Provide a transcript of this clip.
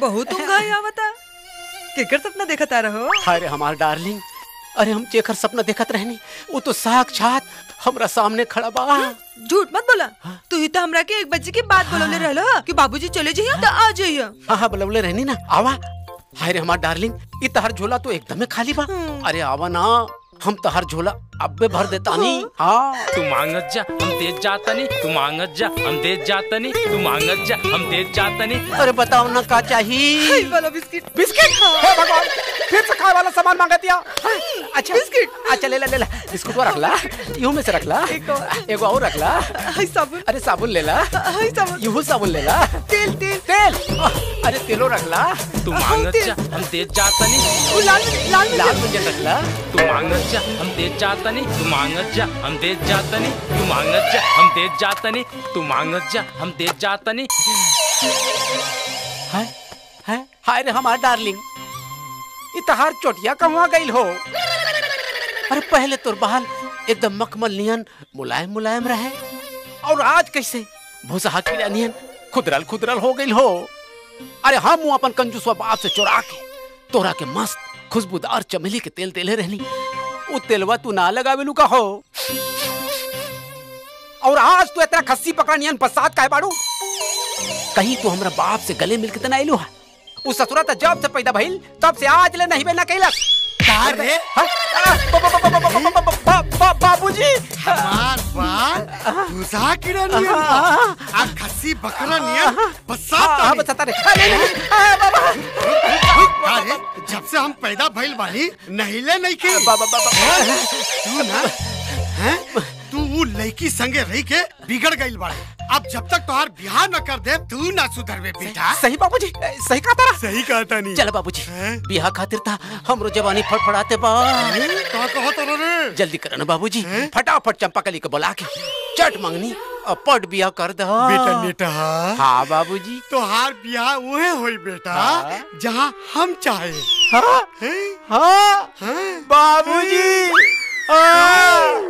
बहुत आवता केकर सपना देखत आ रहो अरे हमार डार्लिंग। अरे हम जेकर सपना देखत रहनी। वो तो साक्षात हमरा सामने खड़ा बा। झूठ मत बोला। तू ही तो हमरा के एक बजे के बाद बोलौले रहलो। हा कि बाबूजी चले जाइए तो आ जाइए हाँ हाँ बुलवले रहनी ना। आवा। हाय रे हमार डार्लिंग ये तहर झोला तो एकदम खाली बा। अरे आवा ना। हम तो हर झोला अब्बे भर देता नहीं हाँ। तू मांगत जा हम दे जाता नहीं तू मांगत जा हम दे जाता नहीं तू मांगत जा हम दे जाता नहीं अरे बताओ ना का चाहिए बिस्किट। बिस्किट? हे खाए वाला सामान मांगा दिया। अच्छा। बिस्किट। अच्छा ले ला ले ला। बिस्कुट को रख ला यूँ में से रख ला एगो और रख ला हाय साबुन। अरे साबुन ले ला हाय साबुन। यूँ साबुन ले ला तेल। तेल। तेल अरे तेलो रख ला तू मांगत जा हम तेज जातनी वो लाल मिर्च लाल लाल मिर्च मुझे रख ला तू मांगत जा हम तेज जातनी तू मांगत जा हम तेज जातनी तू मांगत जा हम तेज जातनी तू मांगत जा हम तेज जातनी है है हाय। रे हमार डार्लिंग। ये तहार चोटिया कहवा गईल हो। अरे पहले तोर बाल एकदम मखमल नियन मुलायम मुलायम रहे। और आज कैसे? भूसा कीड़ा नियन, खुदरल खुदरल हो गई हो। अरे हम अपन कंजूसवा बाप से चुरा के, तोरा के मस्त खुशबूदार चमेली के तेल तेले रहनी वो तेलवा तू ना लगावेलू का हो। और आज तू इतना खस्सी पकड़ा नियन बसात काहे बाड़ू। कहीं तू हमरा बाप से गले मिल के तना आइलू है। उस ससुरा तो जब से पैदा भइल तब से आज ले नहीं बेना कैलक कार रे बाबूजी मार बार दूसरा किरा नियम आ खसी बकरा नियम बसा अब बसता रे अरे बाबा अरे जब से हम पैदा भइल वाली नहीं ले नहीं के बाबा बाबा तू ना हैं लड़की संगे रह के बिगड़ गइल बाड़े। अब जब तक तोहार बियाह न कर दे तू ना सुधरबे बेटा। सही बाबूजी सही कहा तारा। सही कहता नहीं चल बाबूजी हैं? बियाह खातिर था हमरो जवानी फटफड़ाते बा। का कहो तो रे? जल्दी करो ना बाबूजी फटाफट चंपाकली को बुला के। चट मंगनी पट बियाह कर दो। बेटा नेटा। हाँ बाबूजी। तोहार बियाह उहे होई बेटा हाँ। जहाँ हम चाहे। हाँ? हैं? हाँ? हैं? बाबूजी! हाँ?